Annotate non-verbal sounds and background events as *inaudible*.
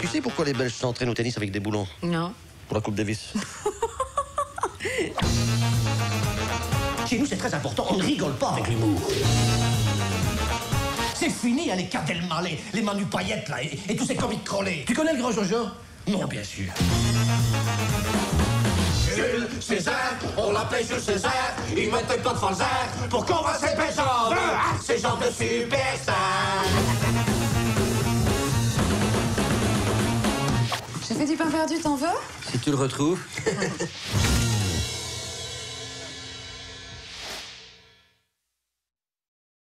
Tu sais pourquoi les Belges s'entraînent au tennis avec des boulons Non. Pour la Coupe Davis. *laughs* Chez nous, c'est très important, on ne rigole pas avec l'humour. C'est fini, hein, les Cadelmalé, les Manu Paillettes, là, et, et tous ces comiques crollés. Tu connais le grand Jojo? Non, bien sûr. Jules Césaire, on l'appelait Jules Césaire, il mettait plein de falsaire pour convaincre les gens, ces gens de superstars. J'ai fait du pain perdu, t'en veux? Si tu le retrouves. *laughs*